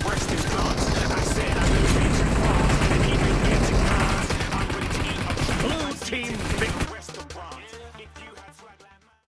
Preston